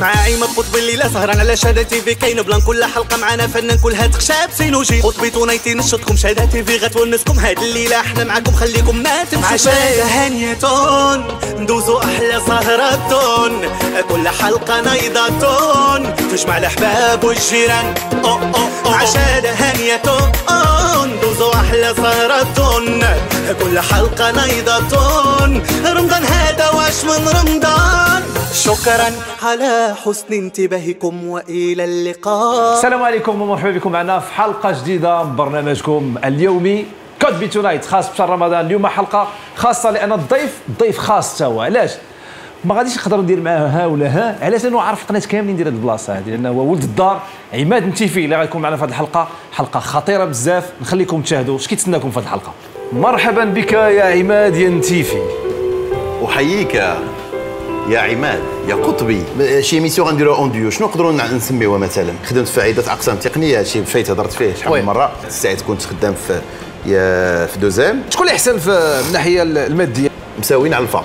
مع عيمة قطب الليلة سهران على شهادة تي في. كاين بلان كل حلقة معانا فنان كلها تخشاب سينوجي. قطبي تونايتي نشطكم شهادة تي في. غتونسكم هاد الليلة إحنا معاكم خليكم ما تمشوا مع شهادة هانية ندوزو أحلى سهرة كل حلقة نايضة تجمع الأحباب والجيران. أو أو أو مع شهادة هانية ندوزو أحلى سهرة كل حلقة نايضة رمضان هذا واش من رمضان؟ شكرا على حسن انتباهكم وإلى اللقاء. السلام عليكم ومرحبا بكم معنا في حلقة جديدة من برنامجكم اليومي. قطبي tonight خاص بشهر رمضان. اليوم حلقة خاصة لأن الضيف ضيف خاص هو. علاش؟ ما غاديش نقدر ندير معاه ها ولا ها. علاش؟ لأنه عارف قناة كاملين ندير هذه البلاصة هذه لأنه هو ولد الدار. عماد نتيفي اللي غيكون معنا في هذه الحلقة. حلقة خطيرة بزاف. نخليكم تشاهدوا. اش كيتسناكم في هذه الحلقة؟ مرحبا بك يا عماد يا نتيفي أحييك يا عماد يا قطبي. شي mission غنديروها en duo. شنو نقدروا نسميوها مثلا؟ خدمت في عدة أقسام تقنية هادشي فايت هضرت فيه شحال من مرة. ساعات كنت خدام في يا في دوزام شكون اللي أحسن في من الناحيه المادية؟ مساويين على الفا.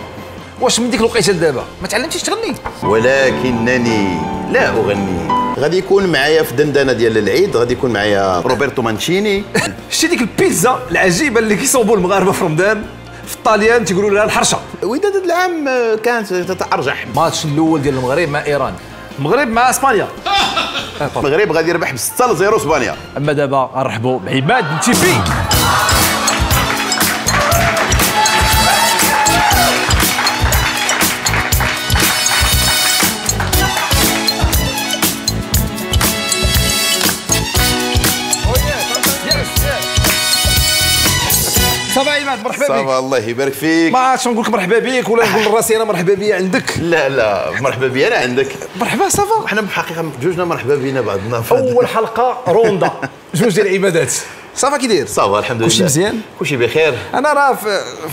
واش من ديك الوقيتة لدابا؟ ما تعلمتيش تغني؟ ولكنني لا أغني. غادي يكون معايا في دندنه ديال العيد غادي يكون معايا روبرتو مانشيني. شتي ديك البيتزا العجيبة اللي كيصوبوا المغاربة في رمضان في الطاليان تيقولوا لها الحرشة. وداد العام كانت تتأرجح. الماتش الأول ديال المغرب مع إيران. المغرب مع إسبانيا. المغرب غادي يربح ب 6 ل 0 إسبانيا. أما دابا غنرحبوا بعماد نتيفي مرحبا بك. ça va الله يبارك فيك. ما عادش نقول لك مرحبا بك ولا نقول لراسي أنا مرحبا بيا عندك. لا لا مرحبا بي أنا عندك. مرحبا ça va. حنا بحقيقة جوجنا مرحبا بينا بعضنا. أول حلقة روندا. جوج ديال العبادات. ça va كي داير؟ ça va الحمد لله. كلشي مزيان؟ كلشي بخير. أنا راه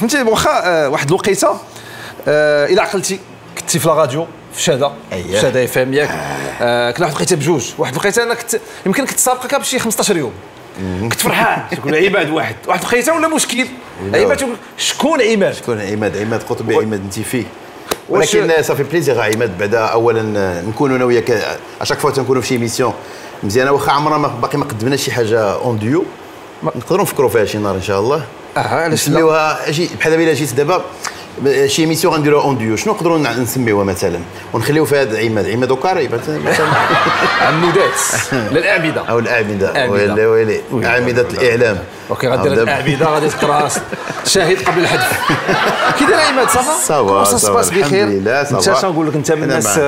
فهمتي واخا آه، واحد الوقيتة آه، إلى عقلتي كنتي في la radio في شاده أييه. في شاده FM ياك. آه، كنا واحد الوقيتة بجوج. واحد الوقيتة أنا كنت يمكن كنت سابقك بشي 15 يوم كنت فرحان. تقول عماد واحد. واحد الوقيته ولا مشكل؟ عماد تقول شكون عماد؟ شكون عماد؟ عماد قطبي عماد نتيفي. واش- ولكن صافي plaisir عماد بعدا اولا نكونوا أنا وياك à chaque fois تنكونوا في شي émission مزيانة. واخا عمرنا ما باقي ما قدمناش شي حاجة en duo نقدروا نفكروا فيها شي نهار إن شاء الله. آه علاش لا؟ نسميوها بحال دابا إلا جيت دابا شي émission غنديروها en duo شنو نقدروا نسميوها مثلا. ونخليو في هذا عماد. عماد وكاري مثلا. عمودات. للأعمدة. أو الأعمدة. ويلي ويلي. oui. أعمدة الإعلام. OK دابا- الاعمده غادي تقرأ شاهد قبل الحذف كي داير عماد ça va؟ ça va، ça va، بخير. انت. شنو نقول لك؟ انت من الناس.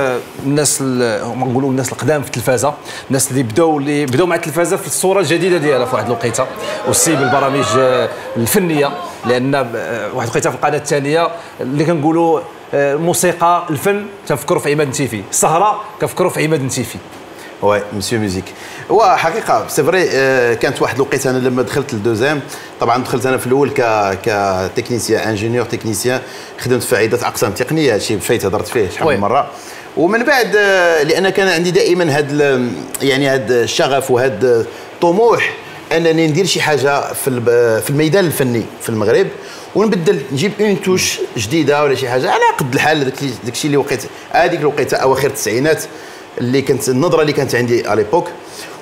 الناس ال- هما نقولوا الناس القدام في التلفازة. الناس اللي بداوا اللي بداوا مع التلفازة في الصورة الجديدة ديالها في واحد الوقيتة. والسي بالبرامج آه، الفنية لأن آه، واحد الوقيتة في القناة الثانية اللي كنقولوا آه، الموسيقى الفن تنفكروا في عماد نتيفي السهرة كنفكروا في عماد نتيفي oui monsieur musique هو حقيقه c'est vrai كانت واحد الوقيتة أنا لما دخلت للدوزام طبعا دخلت أنا في الأول ك ك technicien ingénieur technicien خدمت في عدة أقسام تقنية هادشي فايت هضرت فيه شحال. من مرة. ومن بعد آه، لأن كان عندي دائما هذا يعني هذا الشغف وهذا الطموح أنني ندير شي حاجة في في الميدان الفني في المغرب ونبدل نجيب une touche جديدة ولا شي حاجة على قد الحال داك الشيء اللي وقيت هذيك الوقيتة أواخر التسعينات. اللي كانت النظرة اللي كانت عندي على l'époque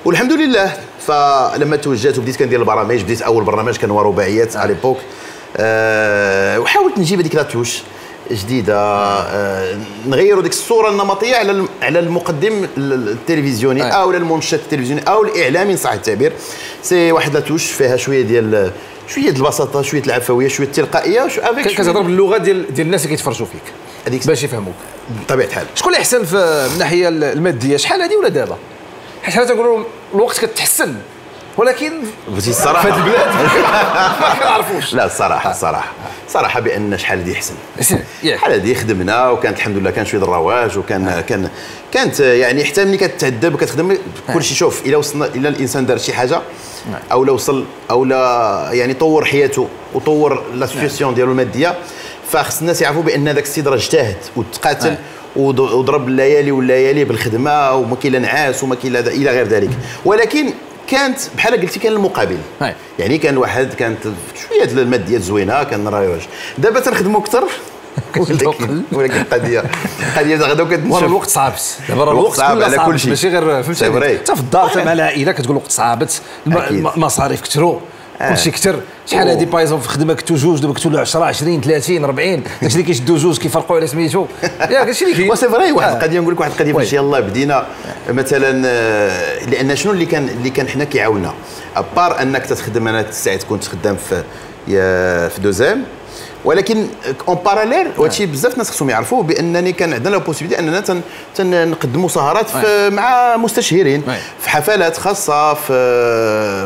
والحمد لله فلما توجهت وبديت كندير البرامج بديت أول برنامج كان هو رباعيات على l'époque أه وحاولت نجيب هذيك la touche جديدة. أه نغيروا ديك الصورة النمطية على على المقدم ال- التلفزيوني. أو المنشط التلفزيوني أو الإعلامي ان صح التعبير. c'est واحد la touche فيها شوية ديال شوية البساطة شوية العفوية شوية التلقائية كتهضر باللغة ديال ديال الناس اللي كيتفرجوا فيك. هذيك باش يفهموك. بطبيعة الحال. شكون أحسن في من الناحيه المادية؟ شحال هذه ولا دابا؟ حيت حنا تنقولوا الوقت كتحسن ولكن بغيتي الصراحة. في هذه البلاد ما كنعرفوش. لا الصراحة الصراحة. صراحة بأن شحال هذه احسن. شحال هذه خدمنا وكانت الحمد لله كان شوية الرواج وكان كان كانت يعني حتى ملي كتعذب وكتخدم كل شيء شوف إلا وصلنا إلا الإنسان دار شي حاجة أو لا وصل أو لا يعني طور حياته وطور لا سيتياسيون ديالو المادية فخص الناس يعرفوا بأن هذاك السيد راه اجتهد وتقاتل. وض- وضرب الليالي والليالي بالخدمة وما كاين لا نعاس وما كاين لا إلى غير ذلك ولكن كانت بحال قلتي كان المقابل هاي. يعني كان واحد كانت شوية الماديات زوينة كان راه واش دابا تنخدموا أكثر ولكن القضية القضية غدا ورا كتشوف الوقت صعبت دابا راه الوقت صعب على. كل شيء. ماشي غير فهمتي. انت في الدار مع العائلة كتقول الوقت صعبت المصاريف كثروا آه. كلشي كثر شحال هادي بايزون في خدمه كنتو جوج دابا كنتو 10 20 30 40 داكشي اللي كيشدوا جوج كيفرقوا على سميتو. ياك هادشي اللي و c'est vrai واحد آه. القضية نقول لك واحد القضية. فاش يلاه بدينا. مثلا آه، لأن شنو اللي كان اللي كان حنا كيعاوننا؟ à part أنك تخدم أنا ساعات كنت خدام في في دوزام. ولكن en parallèle وهادشي بزاف الناس خصهم يعرفوه بأنني كان عندنا la possibilité أننا تن تنقدموا سهرات في مع مستشهرين oui. في حفلات خاصة في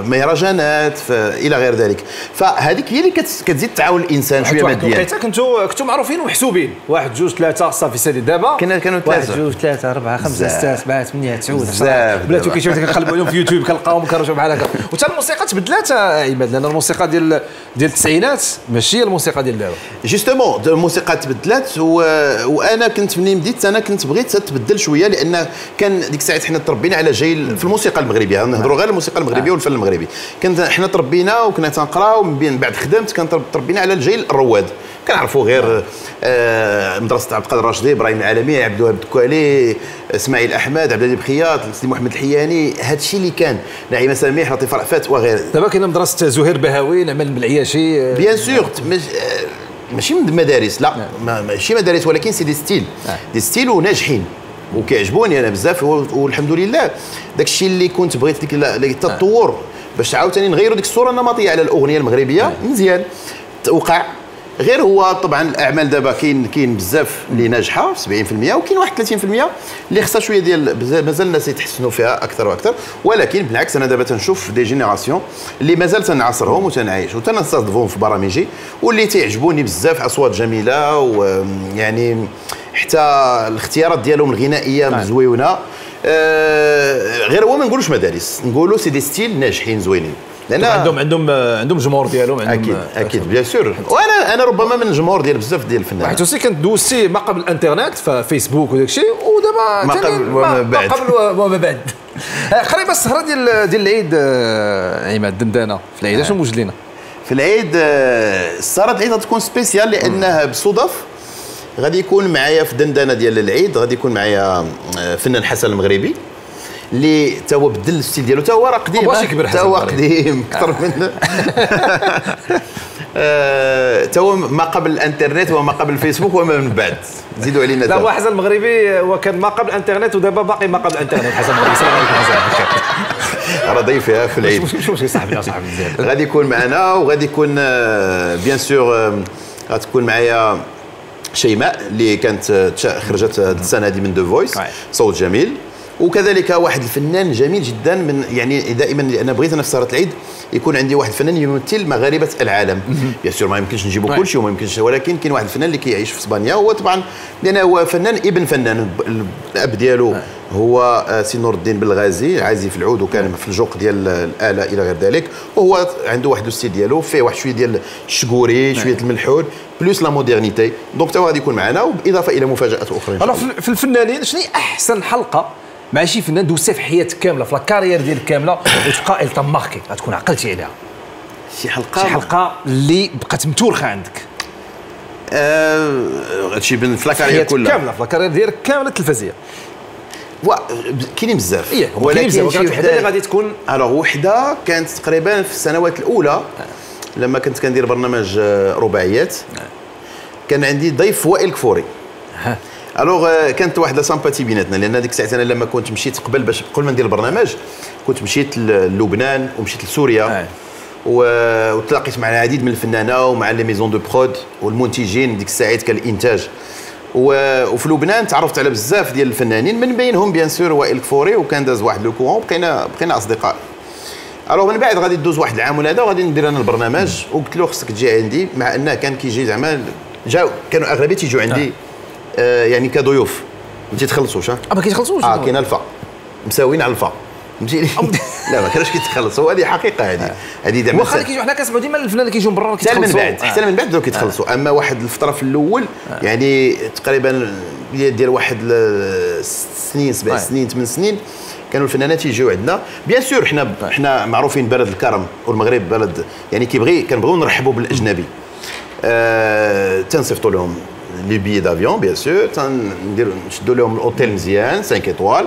مهرجانات إلى غير ذلك فهذيك هي اللي كت- كتزيد تعاون الإنسان واحد شوية واحد ماديا الوقيتة كنتو كنتو معروفين ومحسوبين واحد جوج ثلاثة صافي سالي دابا كنا- كانوا واحد ثلاثة. جوج ثلاثة أربعة خمسة. ستة سبعة ثمانية تسعود بزاف بلاتو. كيشوفوا كنقلبوا عليهم في يوتيوب كنلقاهم كنرجعوا بحال هكا وتا الموسيقى تبدلات آه، عماد لأن الموسيقى ديال ديال التسعينات ماشي هي الموسيقى ديال دابا. justement الموسيقى تبدلات و... وأنا كنت ملي بديت؟ أنا كنت بغيت تبدل شوية لأن كان ديك الساعات حنا تربينا على جيل في الموسيقى المغربية. نهضروا غير الموسيقى المغربية والفن المغربي. كنت حنا تربينا وكنا تنقراو من بعد خدمت كان تربينا على الجيل الرواد. كنعرفوا غير آه. مدرسة عبد القادر الراشدي إبراهيم العالمي عبد الوهاب الدكالي إسماعيل أحمد عبد الهادي بلخياط سيدي محمد الحياني. هذا الشيء اللي كان نعيمة سميح لطيفة رأفات وغيره دابا كاينة مدرسة زهير بهاوي نعمان بلعياشي آه، bien sûr آه، ماشي من المدارس لا ما- ماشي مدارس ولكن c'est des styles des styles وناجحين وكيعجبوني أنا بزاف والحمد لله. داك الشيء اللي كنت بغيت ديك ال- التطور باش عاوتاني نغيروا ديك الصورة النمطية على الأغنية المغربية. مزيان. وقع غير هو طبعا الأعمال دابا كاين كاين بزاف اللي ناجحة 70% وكاين واحد 30% اللي خصها شوية ديال مازال الناس يتحسنوا فيها أكثر وأكثر. ولكن بالعكس أنا دابا تنشوف des générations اللي مازال تنعاصرهم وتنعيش وتنستضيفهم في برامجي واللي تيعجبوني بزاف أصوات جميلة ويعني حتى الاختيارات ديالهم الغنائية زويونه آه غير هو ما نقولوش مدارس نقولوا c'est des styles ناجحين زوينين. لأن عندهم عندهم آه، عندهم جمهور ديالهم عندهم أكيد آه، أكيد bien sûr وأنا أنا ربما من الجمهور ديال بزاف ديال الفنانين. حيت aussi كنت دوزتي ما قبل الإنترنت فيسبوك وداك الشيء ودابا ما قبل وما بعد. ما قبل وما بعد. آه، قريبة السهرة ديال ديال العيد آه، عماد دندنة في العيد شنو موجد لنا في العيد آه، السهرة العيد غتكون spéciale لأنها بصدف. غادي يكون معايا في دندنه ديال العيد غادي يكون معايا آه، فنان حسن المغربي. اللي تا هو بدل ال style ديالو تا هو راه قديم. آه، تا هو؟ قديم أكثر من آه، تا هو ما قبل الانترنت وما قبل الفيسبوك وما من بعد. زيدوا علينا لا. هو حسن المغربي هو كان ما قبل الانترنت ودابا باقي ما قبل الانترنت. حسن المغربي السلام عليكم حسن. راه ضيفها في العيد. مش مش مشكل صاحبي صاحبي غادي يكون معنا وغادي يكون آه، bien sûr آه، غتكون معايا شيماء اللي كانت آه، خرجت السنة هذه من The Voice. صوت جميل. وكذلك واحد الفنان جميل جدا من يعني دائما أنا بغيت أنا في سهره العيد يكون عندي واحد الفنان يمثل مغاربة العالم. bien sûr ما يمكنش نجيبوا Ouais. كل شيء وما يمكنش ولكن كاين واحد الفنان اللي كيعيش في إسبانيا هو طبعا لأن هو فنان ابن فنان. الأب ديالو هو آه، سي نور الدين بالغازي عازف العود وكان في الجوق ديال الآلة إلى غير ذلك. وهو عنده واحد ال style ديالو فيه واحد شوية ديال الشقوري شوية الملحون plus la modernité donc تا هو غادي يكون معنا وبالاضافه إلى مفاجآت أخرى alors في الفنانين شنو أحسن حلقة مع شي فنان دوزتها في حياتك كاملة في la carrière ديالك كاملة وتبقى اللي t'a marquée غتكون عقلتي عليها. شي حلقة؟ شي حلقة اللي بقات متورخة عندك. آه، هادشي ben في la carrière كلها. كاملة في la carrière ديالك كاملة التلفزيه وا- كاينين بزاف. إيه، بزاف، شي ولكن وحدة اللي غادي تكون- alors وحدة كانت تقريبا في السنوات الأولى لما كنت كندير برنامج آه، رباعيات. كان عندي ضيف وائل كفوري. alors آه، كانت واحد sympathie بيناتنا لأن ديك الساعة أنا لما كنت مشيت قبل باش قبل ما ندير البرنامج كنت مشيت للبنان ومشيت لسوريا. أي. و- وتلاقيت مع العديد من الفنانة ومع les maisons de prod والمنتجين ديك الساعات كان الإنتاج. وفي لبنان تعرفت على بزاف ديال الفنانين من بينهم bien sûr وائل كفوري وكان داز واحد le courant بقينا بقينا أصدقاء. alors من بعد غادي دوز واحد العام ولا هذا وغادي ندير أنا البرنامج وقلت له خصك تجي عندي مع أنه كان كيجي زعما جاو كانوا أغلبية تيجوا عندي. آه. يعني كضيوف. ما تيتخلصوش ها؟ آه ما كيتخلصوش. آه كاين ألفا. مساويين على ألفا. فهمتيني؟ لا ما كانوش كيتخلصوا. هذه حقيقة هذه. هذه زعما واخا كيجيو حنا كنسمعوا ديما الفنان اللي كيجيو من برا حتى من كيتخلصوا. بعد حتى من بعد كيتخلصوا. أما واحد الفترة في الأول يعني تقريبا ديال واحد ست سنين سبع آه. سنين ثمان سنين كانوا الفنانات يجيو عندنا. bien sûr حنا حنا معروفين بلد الكرم والمغرب بلد يعني كيبغي كنبغيو نرحبوا بالأجنبي. آه تنصيفطوا لهم. les billets d'avion bien sûr تندير نشدوا لهم l'hôtel مزيان 5 étoiles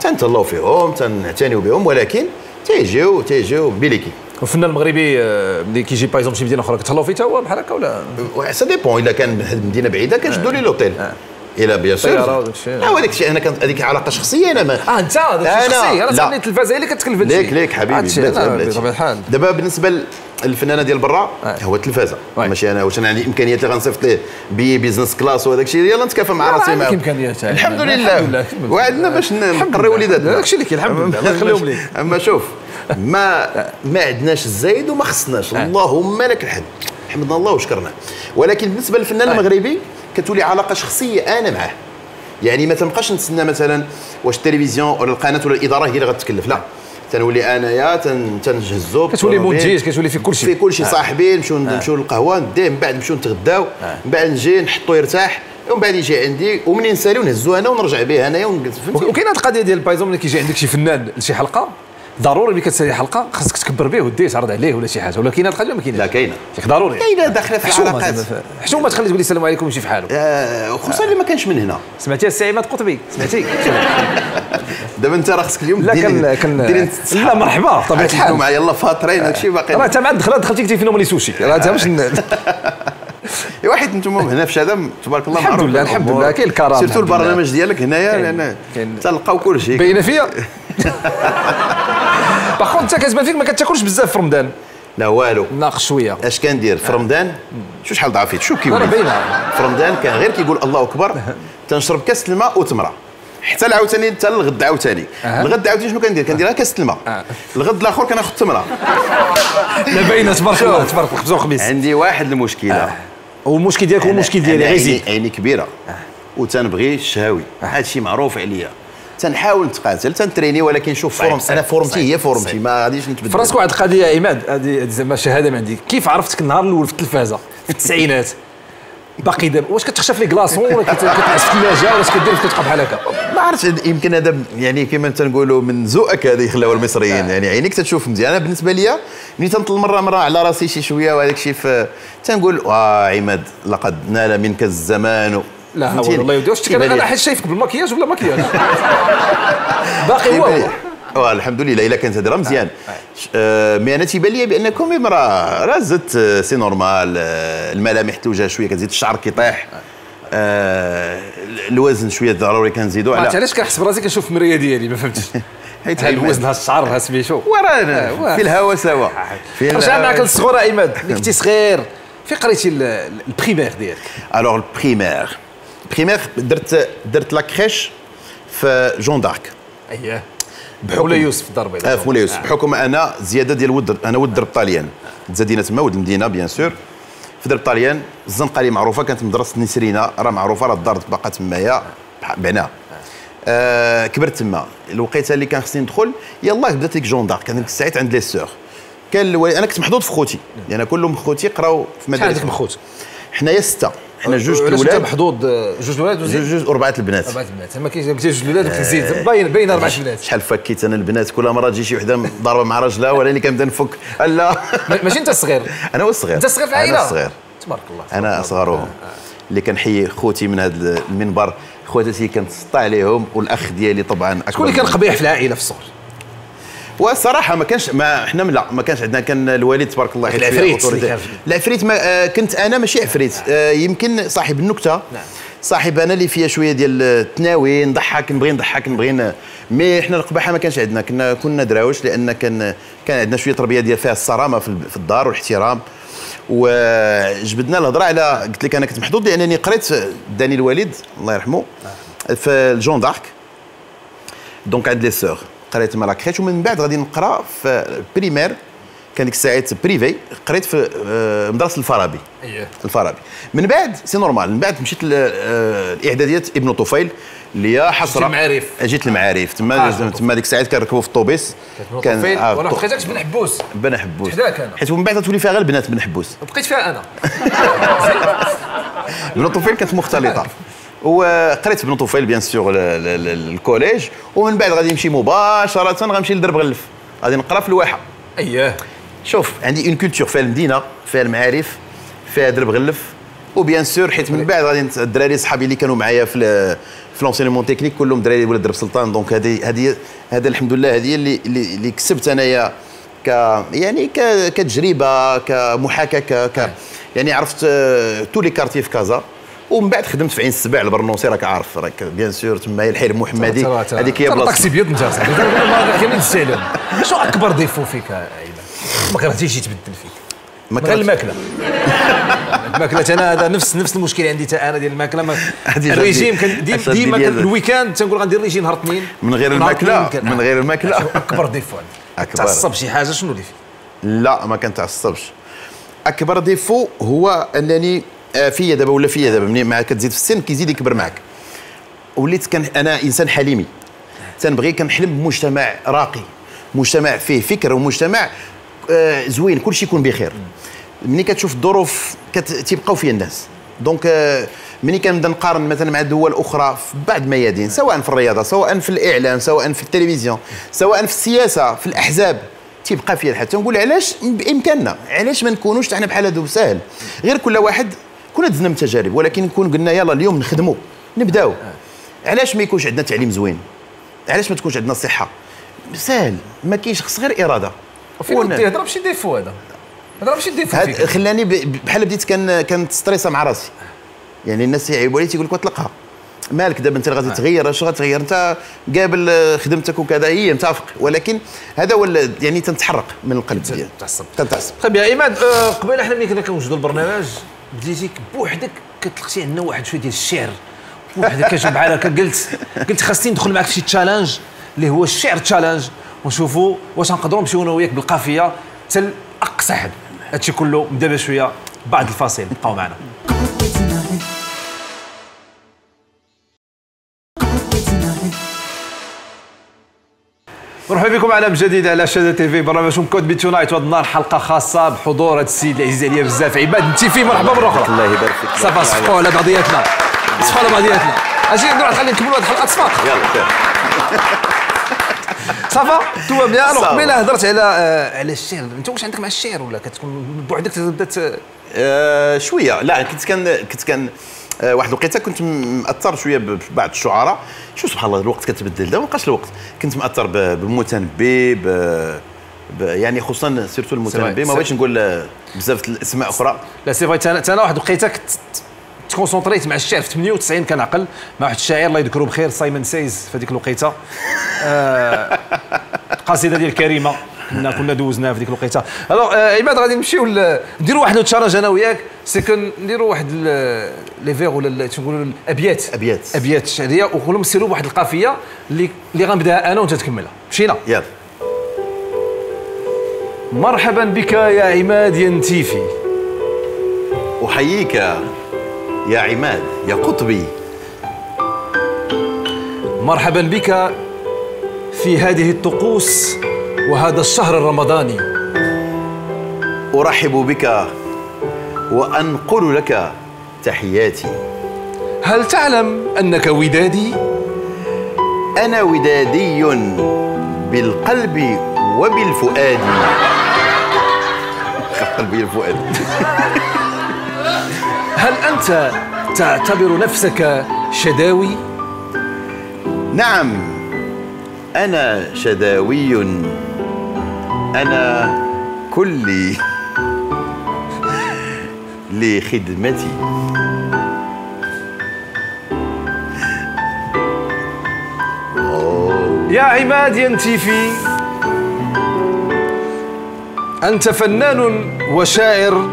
تنتهلاو فيهم تنعتنيو بهم ولكن تيجيو تيجيو بليكي والفنان المغربي ملي كيجي باغ شي مدينه أخرى كتهلاو فيه تا هو بحال هكا ولا ça dépend الا كان مدينه بعيده كنشدوا ليه l'hôtel الا bien sûr الشيء. آه هذاك الشيء أنا كانت هذيك علاقة شخصية أنا ما آه أنت هذا أنا- شيء شخصي أنا لا. التلفازه هي اللي كتكلف هادشي ليك ليك حبيبي. بطبيعه الحال دابا بالنسبة للفنانه ديال برا آه. هو التلفازه oui. ماشي أنا واش أنا عندي امكانيات اللي غنصيفط ليه billet business class وهذاك الشيء يلا نتكافى مع لا، راسي معاه. يعني. الحمد لله. وعدنا باش نقري وليداتنا داك الشيء اللي كاين، الحمد لله. الله يخليهم ليك. أما شوف ما ما عندناش الزايد وما خصناش آه. اللهم لك الحمد حمدنا الله وشكرنا ولكن بالنسبة للفنان آه. المغربي كتولي علاقة شخصية أنا معاه يعني ما تنبقاش نتسنى مثلا واش التلفزيون ولا القناة ولا الإدارة هي اللي غتكلف. لا. تنولي أنايا تن- تنجهزو كتولي. منتج كتولي في كل شيء في كل شيء صاحبي نمشيو نمشيو للقهوة نديه من بعد نمشيو نتغداو من بعد نجي نحطو يرتاح ومن بعد يجي عندي ومنين نساليو نهزو أنا ونرجع به انايا وكاين هذه القضية ديال بايزون ملي كيجي عندك شي فنان لشي حلقة؟ ضروري ملي كتسالي حلقة خاصك تكبر به وديه تعرض عليه ولا شي حاجة ولا كاين هذه القضية ما كاينش لا كاينة. ضروري. كاينة داخلة في العلاقات. حشومة تخلي تقول لي السلام عليكم ويمشي في حاله. آه، خصوصا اللي ما كانش من هنا. سمعتي السي عماد قطبي؟ سمعتي دابا انت راه خصك اليوم لا كان كان لا مرحبا. طبيعة الحال الحال. مع يلا فاطرين هادشي باقي. راه انت مع الدخله دخلتي كنتي فينا مولي سوشي. راه انت باش ن- واحد أنتم هنا في هذا تبارك الله الحمد لله، الحمد. لله، كاين الكرامة، surtout. البرنامج ديالك هنايا لأن تلقاو كل شيء باينة فيا. باغ انت كتبان فيك ما كتاكلش بزاف في رمضان. لا والو. ناقص شوية. اش كندير في رمضان؟ شو شحال ضعفيت؟ شو راه كيولي باينة. في رمضان كان غير كيقول الله أكبر تنشرب كاس الماء وتمره حتى عاوتاني حتى الغد عاوتاني. أها. الغد عاوتاني شنو كندير؟ كندير كاس الماء. أه. الغد الآخر كناخذ تمره لا باينة تبارك الله تبارك الله خمسة وخميس عندي واحد المشكلة. والمشكل ديالك هو المشكل ديالي غير عيني, زيد عيني كبيرة. وتنبغي الشهاوي. هذا الشيء معروف عليا. تنحاول نتقاتل تنتريني ولكن شوف forme أنا فورمتي هي فورمتي. ما غاديش نتبدل فراسك واحد القضية يا عماد هذه زعما شهادة من عندي. كيف عرفتك النهار الأول في التلفازة؟ في التسعينات. باقي دابا واش كتخشى في glaçon ولا كت- كتنعس في الثلاجه ولا اش كدير كتبقى بحال هكا؟ ما عرفتش يمكن هذا يعني كما تنقولوا من ذوقك هذا يخلاو المصريين. يعني عينيك تتشوف مزيان. أنا بالنسبة ليا ملي تنطل مرة مرة على راسي شي شوية وهذاك الشيء تنقول واه عماد لقد نال منك الزمان لا؟ والله يودي واش كيبان أنا حيت شايفك بالمكياج ولا مكياج باقي هو هو. الحمد لله إلا كانت هضره مزيان. آه، mais أنا تيبان لي بأنكم راه راه زدت آه، c'est normal آه، الملامح توجه شوية كتزيد الشعر كيطيح. آه، الوزن شوية ضروري كنزيدو على علاش كنحس براسي كنشوف في المراية ديالي ما فهمتش. حيت الوزن. ها الشعر ها سميتو. ورانا. في الهوا سوا. في رجعنا معك عماد ملي كنتي صغير. فين قريتي ال- ال- البريمير ديالك؟ alors ال primaire ال primaire درت درت la crèche في جون دارك اييه مولاي يوسف الدار آه، البيضاء في مولاي يوسف بحكم أنا زيادة ديال ود أنا ولد درب طاليان. تزادينا تما ولد المدينة bien sûr في درب طاليان الزنقه اللي معروفة كانت مدرسة نسرينا راه معروفة راه الدار باقا تمايا بعناها آه. كبرت تما. الوقيتة اللي كان خصني ندخل يلاه بدات ديك جون دارك كان ديك الساعات عند les sœurs. كان الوالي أنا كنت محظوظ في خوتي. لأن كلهم خوتي قراو في شحال مدارس عندك من خوت؟ حنايا ستة. حنا جوج الاولاد محظوظ آه، جوج الاولاد وزيد. جوج أربعة البنات. أربعة البنات. ما كاينش كاين جوج الاولاد وكتزيد باين باين أربعة البنات. شحال فكيت أنا البنات؟ كل مرة تجي شي وحدة ضاربة مع راجلها ولا اللي كنبدا نفك لا ما- ماشي أنت الصغير أنا هو الصغير أنت الصغير في العائلة. أنا الصغير تبارك الله. أنا أصغرهم. اللي كنحيي خوتي من هذا المنبر خواتاتي كنتسطى عليهم والأخ ديالي طبعا شكون اللي كان. قبيح في العائلة في الصغر؟ والصراحه ما كانش ما إحنا لا ما كانش عندنا كان الوالد تبارك الله العفريت. العفريت ما آه، كنت أنا ماشي عفريت. آه، يمكن صاحب النكتة. نعم. صاحب أنا اللي فيها شوية ديال التناوي نضحك نبغي نضحك نبغي مي إحنا القباحة ما كانش عندنا. كنا كنا دراوش لأن كان كان عندنا شوية تربية ديال فيها الصرامة في ال- في الدار والاحترام. وجبدنا الهضرة على قلت لك أنا كنت محظوظ لأنني قريت داني الوالد الله يرحمه في الجون دارك. donc عند les sœurs. قريت crèche ومن بعد غادي نقرا في ال primaire كان ديك الساعات privé قريت في آه، مدرسة الفارابي. اييه الفارابي. من بعد c'est normal من بعد مشيت آه، الاعداديات ابن طفيل اللي يا حسره المعارف. جيت المعارف آه، تما ابن تما ديك الساعات كنركبوا في الطوبيس. كان آه، وأنا بقيتكش بن حبوس. بن حبوس. حداك أنا. حيت ومن بعد تولي فيها غير البنات بن حبوس. بقيت فيها أنا. بن طفيل كانت مختلطة. وقريت بن طفيل bien sûr ال collège ومن بعد غادي نمشي مباشرة غنمشي لدرب غلف. غادي نقرا في الواحة. اييه شوف عندي une culture فيها المدينة فيها المعارف فيها درب غلف و bien sûr حيت من بعد غادي الدراري صحابي اللي كانوا معايا في في l'enseignement technique كلهم دراري ولاد درب سلطان. donc هذه هذه هذا الحمد لله هذه اللي اللي, كسبت أنايا ك يعني كتجربة كمحاكاة ك يعني عرفت tous les quartiers في كازا. ومن بعد خدمت في عين السبع البرنوسي راك عارف راك bien sûr تما هي الحي المحمدي. هذيك هي بلاصة. طاكسي بيض انت صاحبي. شو أكبر défaut فيك ما كرهتيش يتبدل فيك. ما غير الماكلة. الماكلة أنا هذا نفس نفس المشكل عندي تا أنا ديال الماكلة. ما الريجيم دي- ديما كان هذا. ال week-end تنقول غندير ريجيم نهار اثنين. من غير كان- من غير الماكلة. شو أكبر défaut؟ عندك أكبر. تعصب شي حاجة؟ شنو اللي فيه؟ لا ما كنتعصبش أكبر défaut هو أنني فيا دابا ولا فيا دابا ملي مع كتزيد في السن كيزيد يكبر معك وليت كان أنا إنسان حليمي. تنبغي كنحلم بمجتمع راقي مجتمع فيه فكر ومجتمع آه، زوين كلشي يكون بخير. ملي كتشوف الظروف كت- تيبقاو فيها الناس. donc آه، ملي كنبدا نقارن مثلا مع دول أخرى في بعض الميادين سواء في الرياضة سواء في الإعلام سواء في التلفزيون سواء في السياسة في الأحزاب تيبقى فيها الحال. تنقول علاش؟ بإمكاننا. علاش ما نكونوش حنا بحال هادو؟ ساهل. غير كل واحد كنا دزنا من تجارب ولكن نكون قلنا يلا اليوم نخدموا نبداو. علاش ما يكونش عندنا تعليم زوين؟ علاش ما تكونش عندنا صحة؟ ساهل ما كاينش خص غير إرادة. فين ون- ودي؟ هضر بشي défaut هذا. هضر بشي défaut هاد خلاني بحال بديت كان كنت stressé مع راسي. يعني الناس يعيبوا علي تيقول لك اطلقها مالك دابا انت غادي تغير؟ اش غتغير انت قابل آه، خدمتك وكذا. هي متفق ولكن هذا هو يعني تنتحرق من القلب ديالي تعصب. تنتعصب طيب يا عماد آه، قبيلة حنا ملي كنا كنوجدوا البرنامج بديتي بوحدك كتلقيتي عندنا واحد شوية ديال الشعر. بوحدك كتجاوب بحال هكا قلت قلت خاصني ندخل معك شي challenge اللي هو الشعر challenge ونشوفوا واش نقدروا نمشيو أنا وياك بالقافية حتى لأقصى حد. هادشي كله دابا شوية بعد الفاصل. بقاو معنا. مرحبا بكم على جديد على Chada TV برنامجكم Kotbi Tonight وهذا النهار حلقة خاصة بحضور هذا السيد العزيز عليا بزاف. عباد انت فيه مرحبا مره أخرى. الله يبارك فيك. ça va صفقوا على بعضياتنا. صفقوا على بعضياتنا. أجي نروح خلينا نكملوا هذه الحلقة. ça va يلا. ça va tout bien. قبيله هضرت على آه، على الشعر. أنت واش عندك مع الشعر ولا كتكون بوحدك تبدأ آه، شوية. لا كنت كان كنت كان واحد الوقيته كنت مأثر شوية ببعض الشعراء. شو سبحان الله الوقت كتبدل. دابا ما بقاش الوقت. كنت مأثر بالمتنبي ب... ب... يعني خصوصا سيرتو المتنبي ما بغيتش نقول آه، بزاف الأسماء أخرى. لا c'est vrai أنا أنا واحد الوقيته كنت ت concentr يت مع الشعر في 98 كنعقل. مع واحد الشاعر الله يذكره بخير سايمون سايز في هذيك الوقيته. آه، قصيده ديال كريمة. كنا كنا دوزناها في ديك الوقيتة. alors آه، عماد غادي نمشيو نديروا واحد ال challenge أنا وياك. c'est que نديروا واحد les vers ولا تنقولوا الابيات أبيات. أبيات. شعريه وكلهم نسيروا بواحد القافية اللي اللي غنبداها أنا وأنت تكملها. مشينا؟ يلا. مرحبا بك يا عماد ينتيفي. أحييك يا عماد يا قطبي. مرحبا بك في هذه الطقوس وهذا الشهر الرمضاني. أرحب بك وأنقل لك تحياتي. هل تعلم أنك ودادي؟ أنا ودادي بالقلب وبالفؤاد. قلبي الفؤاد هل أنت تعتبر نفسك شداوي؟ نعم. أنا شداوي أنا كلي لخدمتي. يا عماد ينتيفي أنت فنان وشاعر.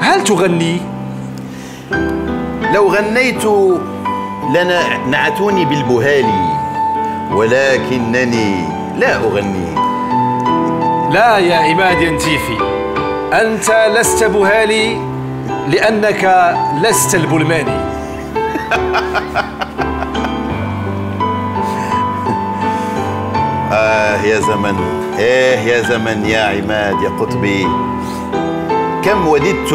هل تغني؟ لو غنيت لنا نعتوني بالبهالي. ولكنني لا أغني. لا يا عماد ينتيفي أنت لست بهالي لأنك لست البلماني. آه يا زمن آه يا زمن يا عماد يا قطبي. كم وددت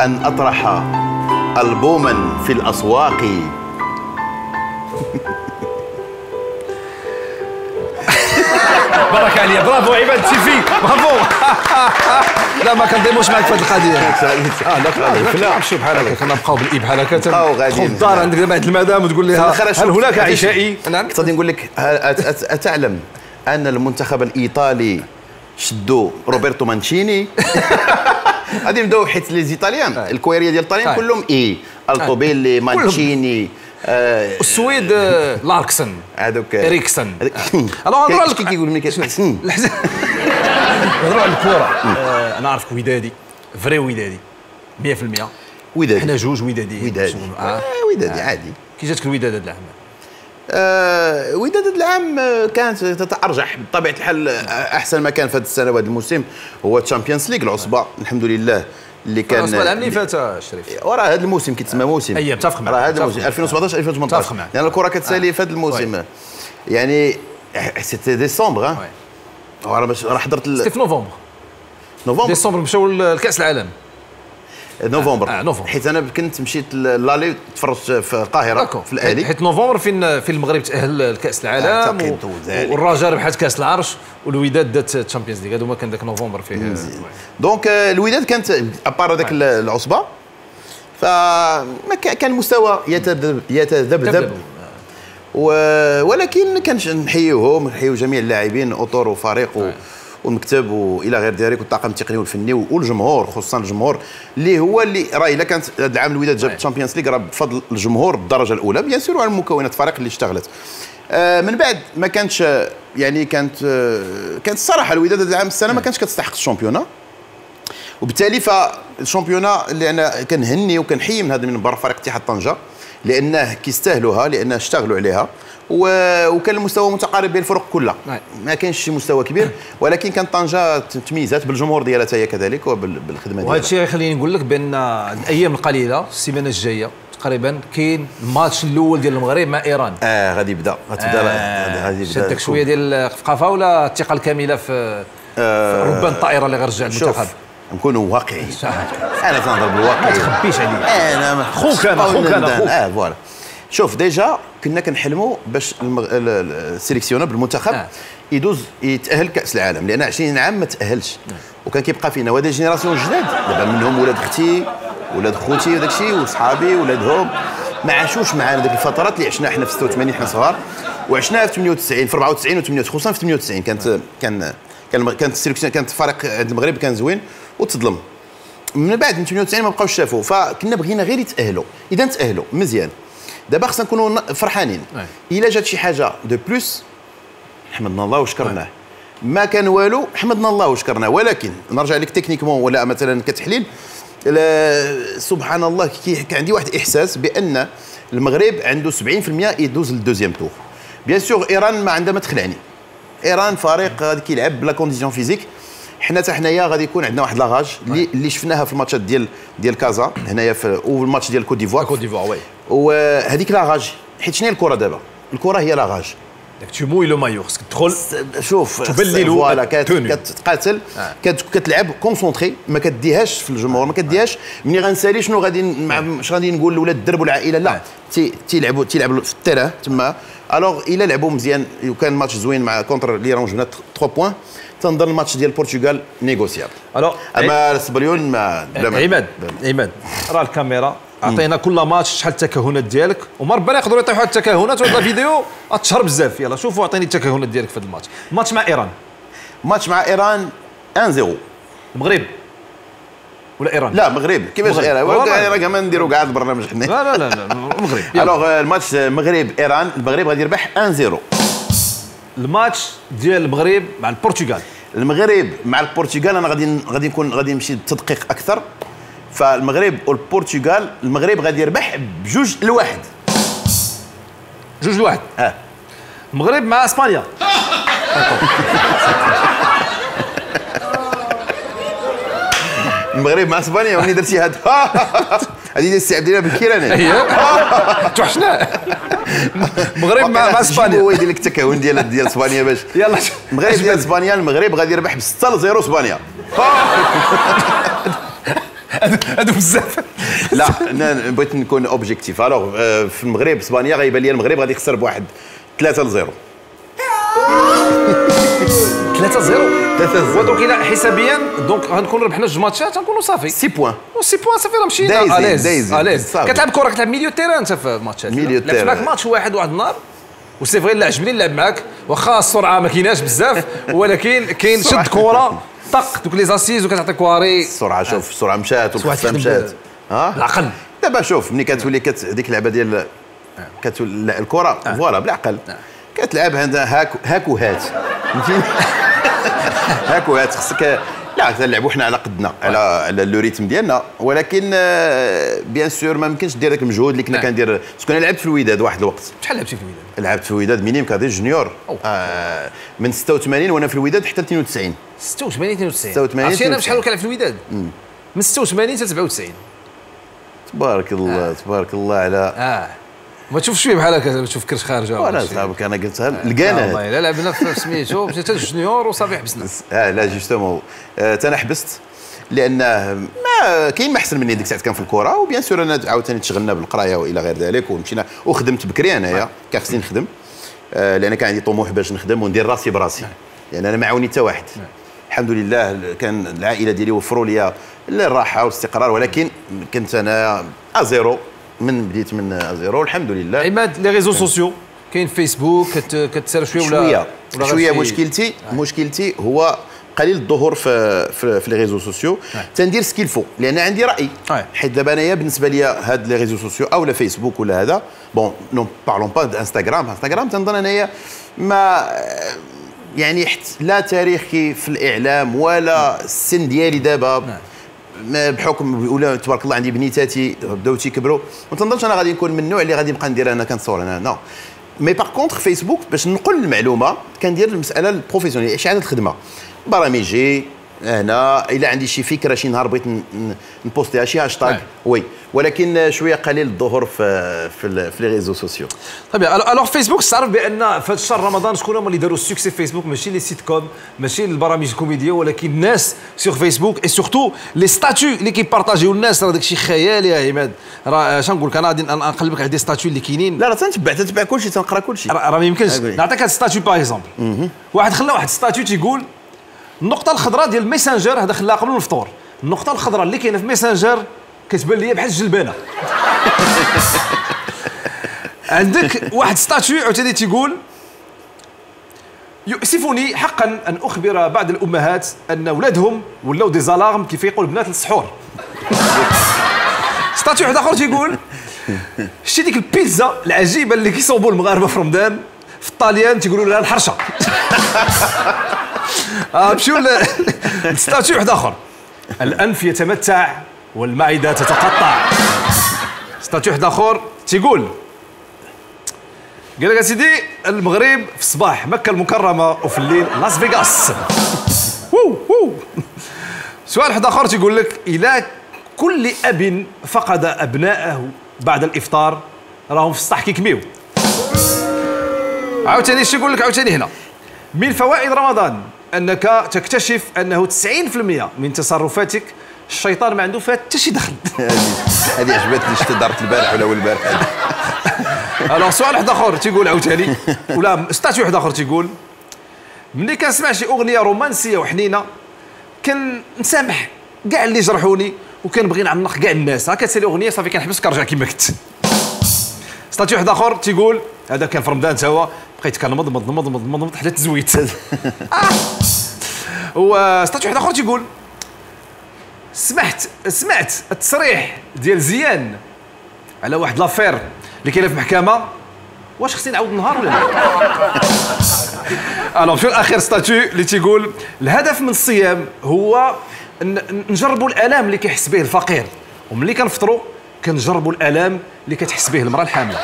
أن أطرح ألبوما في الأسواق برافو عباد تيفي برافو. لا ما كنضيموش معك في هذه القضية. آه لا لا شوف بحال هكا كنا نبقاو بالإي بحال هكا. تدخل الدار عندك دابا عند المدام وتقول لها هل هناك عشائي؟ نعم. اقتصادي نقول لك أتعلم أن المنتخب الإيطالي شدوا روبرتو مانشيني؟ غادي نبداو حيت لي زيطاليان الكويرية ديال الطاليان آه. كلهم إي. الطوبيلي مانشيني آه، السويد آه، لاركسن هذوك. إريكسن. الوغ نهضروا كي كيقول الحزن نهضروا على الكره آه، أنا عارفك ودادي vrai ودادي 100% ودادي. حنا جوج ودادي. شنو- آه. آه، ودادي عادي. كي جاتك الوداد هذا العام؟ آه، وداد العام آه، كانت تتأرجح بطبيعة الحال آه، أحسن ما كان في هذه السنة وهذا الموسم هو ال Champions League العصبة. الحمد لله. اللي كان الأسبوع اللي فات آه، شريف. وراه هذا الموسم كيتسمى موسم. أي، متفق معك، راه هذا الموسم معك. 2017 2018 متفق معك. لأن الكرة كتسالي في هذا الموسم. يعني c'était décembre ها؟ باش راه حضرت ال- c'était في نوفمبر. نوفمبر. ديسمبر مشاو لكأس العالم. نوفمبر. آه، نوفمبر. حيت أنا كنت مشيت l'aller تفرجت في القاهرة d'accord في الأهلي. حيت نوفمبر فين فين المغرب تأهل لكأس العالم أعتقد و-. والرجاء ربحت كأس العرش والوداد دات Champions League هذوما كان ذاك نوفمبر فيه. donc آه، الوداد كانت à part هذاك ال- العصبة. فما كان المستوى يتذبذب. يتذبذب. ولكن كنش نحييوهم نحييو جميع اللاعبين اطور وفريق و... والمكتب وإلى غير ذلك والطاقم التقني والفني والجمهور خصوصا الجمهور اللي هو اللي راه إلا كانت هذا العام الوداد جاب. ال Champions League راه بفضل الجمهور بالدرجه الأولى bien sûr وعلى المكونات الفريق اللي اشتغلت آه، من بعد ما كانش آه، يعني كانت آه، كانت الصراحة الوداد هذا العام السنة ما كانتش كتستحق ال championnat وبالتالي فال championnat اللي أنا كنهني وكنحيي من هذا المنبر فريق اتحاد طنجة لأنه كيستاهلوها لأنه اشتغلوا عليها. وكان المستوى متقارب بين الفرق كلها. نعم. ما كانش شي مستوى كبير ولكن كان طنجة تميزات بالجمهور ديالها هي كذلك وبالخدمه وهذا ديالها. الشيء يخليني نقول لك بأن الأيام القليلة السيمانة الجاية تقريبا كاين الماتش الأول ديال المغرب مع إيران. آه غادي يبدأ غتبدأ آه، غادي يبدأ شدك شوية ديال الثقافة ولا الثقة الكاملة في في ربان الطائرة اللي غيرجع المنتخب؟ نكونوا واقعيين. أنا تنهضر بالواقع ما تخبيش عليا. أنا خوك أنا، خوك أنا، خوك. آه voilà. شوف déjà كنا كنحلموا باش المغ... ال- ال- sélectionneur بالمنتخب آه. يدوز يتأهل كأس العالم لأن 20 عام ما تأهلش. وكان كيبقى فينا وهذا génération جداد دابا منهم ولاد أختي ولاد خوتي وداك الشيء وصحابي ولادهم ما عاشوش معنا ديك الفترات اللي عشنا حنا في 86 حنا صغار. وعشناها في 98 في 94 و 98 خصوصا في 98 كانت كان كان كانت ال sélection كانت الفريق عند المغرب كان زوين وتظلم. من بعد من 98 ما بقاوش شافوا. فكنا بغينا غير يتأهلوا. إذا تأهلوا مزيان. دابا خصنا نكونوا فرحانين. إلا جات شي حاجة de plus حمدنا الله وشكرناه ما كان والو حمدنا الله وشكرناه ولكن نرجع لك techniquement ولا مثلا كتحليل. سبحان الله كي عندي واحد الاحساس بأن المغرب عنده 70% يدوز لل deuxième tour. bien sûr إيران ما عندها ما تخلعني. إيران فريق كيلعب بلا condition physique حنا حتى حنايا غادي يكون عندنا واحد la rage اللي اللي شفناها في ال matchات ديال ديال كازا هنايا في والماتش ديال كوت ديفوار. كوت ديفوار oui. وهذيك la rage حيت شنو هي الكرة دابا؟ الكرة هي la rage. داك tu mouilles le maillot خصك تدخل شوف تبللو voilà. كتقاتل كت- كتلعب concentré ما كديهاش في الجمهور ما كديهاش. ملي غنسالي شنو غادي اش غادي نقول لولاد الدرب والعائلة؟ لا تي- تيلعبوا تيلعبوا في ال terrain تما. alors إلا لعبوا مزيان وكان ماتش زوين مع contre l'Iran وجبنا 3 points تنظن الماتش ديال البرتغال négociable alors أما ما بلا ما- عماد عماد راه الكاميرا. عطينا كل ماتش شحال التكهنات ديالك. وما ربنا يقدروا يطيحوا على التكهنات وهذا الفيديو غتشهر بزاف. يلا شوفوا عطيني التكهنات ديالك في هذا الماتش. الماتش مع إيران. ماتش مع إيران 1-0 المغرب ولا إيران؟ لا مغرب. كيفاش. ايران. راه كمان نديروا كاع البرنامج حنا لا لا لا, المغرب. الوغ الماتش مغرب ايران المغرب غادي يربح 1-0 الماتش ديال المغرب مع البرتغال. المغرب مع البرتغال أنا غادي غادي نكون غادي نمشي بتدقيق أكثر. فالمغرب والبرتغال المغرب غادي يربح بجوج لواحد. جوج لواحد. آه. المغرب مع إسبانيا. المغرب مع إسبانيا وني درتي هاد. هذه السي عبد الله بالكيران هي توحشنا. المغرب مع مع هو إسبانيا. يدير لك التكهن ديال ديال إسبانيا باش. يلا. المغرب ديال إسبانيا. المغرب غادي يربح ب 6 ل 0 اسبانيا هادو بزاف. لا أنا بغيت نكون objectif alors آه، في المغرب إسبانيا غيبان لي المغرب غادي يخسر بواحد 3 ل 0 3 0 3-0. و donc إلى حسابيا donc غنكونوا ربحنا جوج matchات غنكونوا صافي. 6 points six points صافي راه مشينا à l'aise à l'aise. كتلعب كره كتلعب milieu terrain انت في ال matchات milieu لعبت terrain. معاك ماتش واحد واحد النهار و c'est vrai لا عجبني نلعب معاك واخا السرعه ما كايناش بزاف ولكن كاين شد. كره طق دوك les assises وكتعطي كواري السرعه شوف السرعه مشات والخفه مشات ها بالعقل. دابا شوف ملي كتولي كت هذيك اللعبه ديال كتولي الكره voilà بالعقل كتلعب هذا هاك هاك وهات فهمتيني هاك وهات خصك لا كنلعبوا حنا على قدنا على على le rythme ديالنا. ولكن آه، bien sûr ما يمكنش دير داك المجهود اللي كنا نعم. كندير. أنا لعبت في الوداد واحد الوقت. شحال لعبتي في الوداد. لعبت في الوداد minime cadet junior. آه من 86 وأنا في الوداد حتى 92 86 92 86 عرفتي أنا 92. بشحال كنلعب في الوداد؟ من 86 حتى 97 تبارك الله تبارك الله على آه. ما تشوفش فيه بحال هكا ما تشوف كرش وأنا شي. صاحبك أنا قلتها. آه، لقانا والله الا لعبنا في سميتو. مشيت ال junior وصافي حبسنا آه là justement. آه أنا حبست. لأن ما كاين ما أحسن مني ديك الساعة كان في الكره و bien sûr أنا عاوتاني تشغلنا بالقراية وإلى غير ذلك ومشينا. وخدمت بكري انايا كان خصني نخدم. آه لأن كان عندي طموح باش نخدم وندير راسي براسي. لأن أنا ما عاوني حتى واحد. الحمد لله كان العائلة ديالي وفروا لي الراحه والاستقرار ولكن كنت أنا à zéro من بديت من à zéro الحمد لله. عماد les réseaux sociaux. كاين فيسبوك كت- كتسال شوية ولا شوية ولا شوية غير شي- مشكلتي مشكلتي هو قليل الظهور في في, في les réseaux sociaux. تندير ce qu'il faut لأن عندي رأي. أي. حيت دابا أنايا بالنسبة لي هاد les réseaux sociaux أو لا فيسبوك ولا هذا bon ne parlons pas d'Instagram إنستغرام. تنظن أنايا ما يعني حت لا تاريخي في الإعلام ولا السن ديالي دابا. ما بحكم ولا تبارك الله عندي بنيتاتي بداو تيكبروا ما تنظنش أنا غادي نكون من النوع اللي غادي نبقى ندير أنا كنصور أنا non mais par contre فيسبوك باش ننقل المعلومة كندير المسألة ال professionnel اشعال الخدمة؟ برامجي هنا إلا عندي شي فكرة شي نهار بغيت نposterيها شي هاشتاغ. نعم. oui. ولكن شوية قليل الظهور في في, في les réseaux sociaux. طيب alors فيسبوك تعرف بأن في هذا الشهر رمضان شكون هما اللي داروا ال succès في فيسبوك؟ ماشي les sitcoms ماشي البرامج الكوميدية ولكن الناس sur Facebook et surtout les statuts اللي كيpartagerيو الناس. راه داكشي خيالي يا عماد راه اش نقول لك؟ أنا غادي نقلبك على des statuts اللي كاينين. لا راه تنتبع تنتبع كلشي تنقرا كلشي. راه ما يمكنش. نعطيك هاد statut par exemple. واحد خلى واحد statut تيقول النقطة الخضراء ديال الميسنجر هذا خلاها قبل الفطور النقطة الخضراء اللي كاينة في ميسنجر كتبان لي بحال الجلبانة. عندك واحد statut عاوتاني تيقول يؤسفني حقا أن أخبر بعض الأمهات أن اولادهم ولاو des alarmes كيفيقوا البنات للسحور statut واحد آخر تيقول شتي ديك البيتزا العجيبة اللي كيصوبوا المغاربة في رمضان في الطاليان تيقولوا لها الحرشة. آه مشيو ل- ل statut واحد آخر؟ الأنف يتمتع والمعده تتقطع. statut واحد آخر؟ تيقول. قال لك سيدي المغرب في الصباح مكة المكرمة وفي الليل لاس فيغاس. سؤال واحد آخر تيقول لك إلى كل أب فقد ابنائه بعد الإفطار؟ راهم في السطح كيكميو عاوتاني اش يقول لك عاوتاني هنا؟ من فوائد رمضان أنك تكتشف أنه 90% من تصرفاتك الشيطان ما عنده فيها حتى شي دخل. هذه عجبتني شفت دارت البارح ولا اول البارح alors سؤال واحد آخر تيقول عاوتاني. ولا statut واحد آخر تيقول ملي كنسمع شي أغنية رومانسية وحنينة كنسامح كاع اللي جرحوني وكنبغي نعنق كاع الناس. ها كتسالي أغنية صافي كنحبس كنرجع كما كنت. statut واحد آخر تيقول هذا كان في رمضان تا هو. بقيت كنمض مض مض مض حتى تزويت. و statut واحد آخر تيقول سمعت سمعت التصريح ديال زيان على واحد l'affaire اللي كاينة في المحكمه واش خصني نعاود النهار ولا لا؟ alors شو الاخير statut اللي تيقول الهدف من الصيام هو نجربوا الألام اللي كيحس به الفقير. وملي كنفطروا كنجربوا الألام اللي كتحس به المرأة الحامله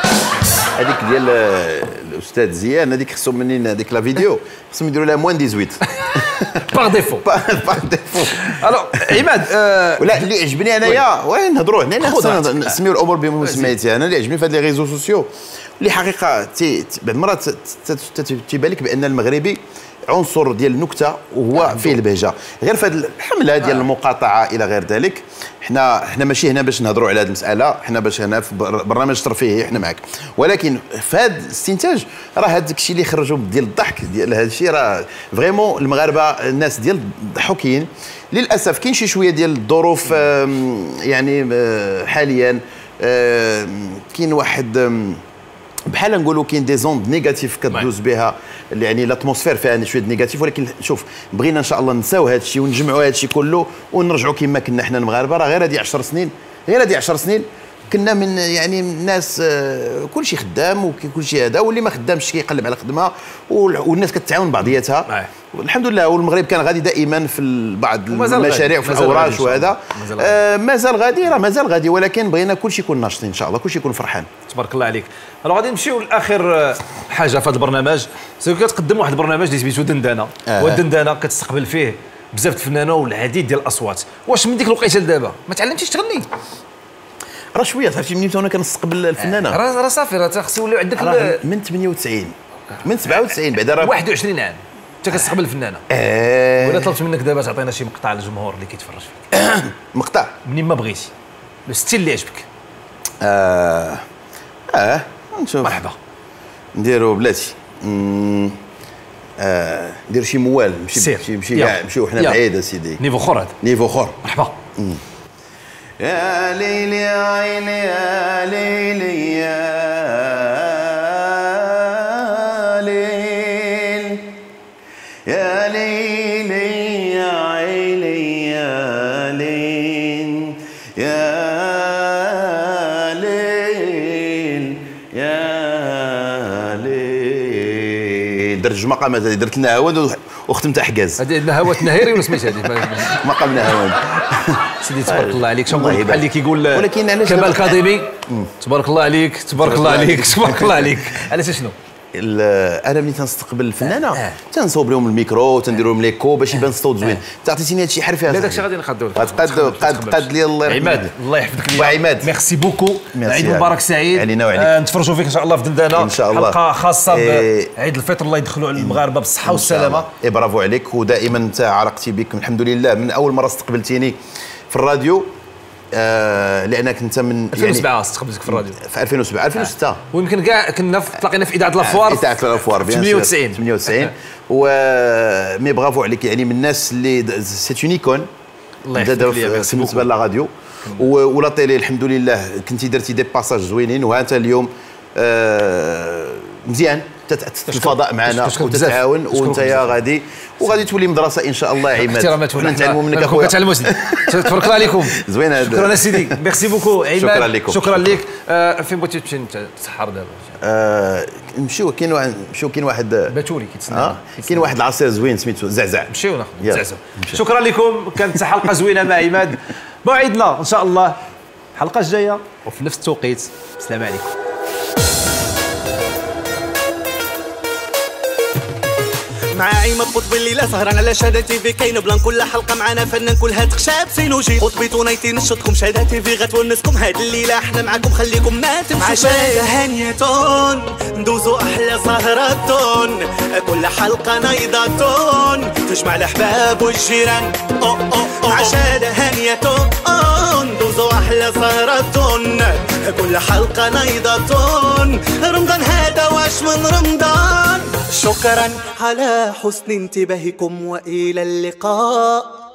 هذيك ديال آه، الأستاذ زيان هذيك خصهم منين هذيك la vidéo. خصهم يديروا لها moins 18 par défaut par défaut alors عماد آه، ولا اللي عجبني أنايا وين نهضروا هنا خصنا. نسميو الأمور بمسمياتها أنا اللي عجبني في هاد les réseaux sociaux اللي حقيقة بعض المرات تيبان لك بأن المغربي عنصر ديال النكتة وهو فيه البهجة. غير في هذه الحملة ديال المقاطعة إلى غير ذلك حنا حنا ماشي هنا باش نهضروا على هذه المسألة حنا باش هنا في بر- برنامج ترفيهي حنا معك ولكن في هذا الاستنتاج راه هذاك الشيء اللي خرجوا ديال الضحك ديال هذا الشيء راه vraiment المغاربة الناس ديال ضحوكين للأسف كاين شي شوية ديال الظروف يعني آه، حاليا كاين واحد بحال نقولوا كاين des ondes négatives كدوز بها يعني ال atmosphère فيها شوية négative ولكن شوف بغينا إن شاء الله نساو هذا الشيء ونجمعوا هذا الشيء كله ونرجعوا كما كنا حنا المغاربة. راه غير هذه 10 سنين غير هذه 10 سنين كنا من يعني من ناس آه، كل شيء خدام وكل شيء هذا واللي ما خدامش كيقلب على خدمة وال- والناس كتعاون بعضياتها أيه. والحمد لله والمغرب كان غادي دائما في بعض. المشاريع وفي الاوراش. وهذا مازال غادي. آه، غادي راه مازال غادي ولكن بغينا كل شيء يكون ناشط إن شاء الله كل شيء يكون فرحان تبارك الله عليك ألو غادي نمشيو لآخر آه، حاجة في هذا البرنامج سي كتقدم واحد البرنامج اللي سميتو دندنة آه. والدندنة كتستقبل فيه بزاف الفنانه والعديد ديال الأصوات واش من ديك الوقيتة لدابا ما تعلمتيش تغني راه شوية عرفتي منين أنا كنستقبل الفنانة؟ راه راه صافي راه خص يوليو عندك من 98 من 97 بعدا راه 21 عام. انت كتستقبل الفنانة. آه. ولا طلبت منك دابا تعطينا شي مقطع للجمهور اللي كيتفرج فيك. مقطع؟ منين ما بغيتي. لو ستيل اللي عجبك. آه. آه. نشوف. مرحبا. نديرو بلاتي. آه. ندير شي موال مشي سير. مشي مشي يلا. كاع نمشيو حنا. بعيد أسيدي. نيفو اخر هذا نيفو اخر مرحبا. يا ليلي عيني يا ليلي يا درت جوج مقامات هذه درت لنا هواد وختمتها حكاز هذه هوات نهيري ولا سميت هذه؟ مقامنا هواد سيدي تبارك الله عليك. شنو. بحال اللي كيقول ولكن علاش كمال الكاظمي تبارك الله عليك تبارك الله عليك. تبارك الله عليك. علاش شنو؟ أنا ملي تنستقبل الفنانة آه. تنصوب لهم الميكرو تندير لهم ليكو باش يبان الصوت زوين تعطيتيني هادشي حرفي لا داكشي غادي نقدو لك قد قد قد قد لي الله. عماد الله يحفظك ليا وعماد. ميرسي بوكو عيد. مبارك سعيد علينا وعليك. آه نتفرجوا فيك إن شاء الله في دندانه إن شاء الله. حلقة خاصة إيه. بعيد الفطر الله يدخلوا على المغاربة بالصحة والسلامة. et bravo عليك ودائما انت عرقتي بك الحمد لله من أول مرة استقبلتيني في الراديو آه لأنك أنت من 2007 استقبلتك في الراديو. في 2007 2006 ويمكن كاع كنا تلاقينا في إذاعة لافوار إذاعة سور. 98 98 و mais bravo عليك. يعني من الناس اللي c'est une icône الله يحفظك بالنسبة la radio ولا télé الحمد لله كنتي درتي des passages زوينين. وها انت اليوم آه مزيان. تت- الفضاء معنا. وتتعاون وانت يا. غادي. وغادي تولي مدرسة إن شاء الله عماد. احترامات كنا نتعلموا منك أخويا. كتعلموا تبارك الله عليكم. زوين هذا. شكرا سيدي. merci beaucoup. عماد شكرا لكم. شكرا لك. آه فين بغيتي تمشي أنت؟ تسحر دابا. آه نمشيو كاين واحد نمشيو كاين واحد باتوري كيتسنى. آه كاين واحد العصير زوين سميتو زعزع. نمشيو ناخذ. زعزع. شكرا لكم. كانت حلقة زوينة مع عماد. موعدنا إن شاء الله. الحلقة الجاية. وفي نفس التوقيت. السلام عليكم. مع عيمة قطب الليلة سهران على شهادة تي في. كاين بلان كل حلقة معنا فنان كل هاد خشاب سينوجي. قطبي تونيتي نشطكم شهادة تي في. غتونسكم هاد الليلة. إحنا معاكم خليكم ما تمشوا. شهادة هانيتون ندوزو أحلى سهراتون كل حلقة نايضاتون تجمع الأحباب والجيران. أو أو أو عشادة هانيتون ندوزو أحلى سهراتون كل حلقة نايضاتون رمضان هذا واش من رمضان. شكرا على حسن انتباهكم وإلى اللقاء.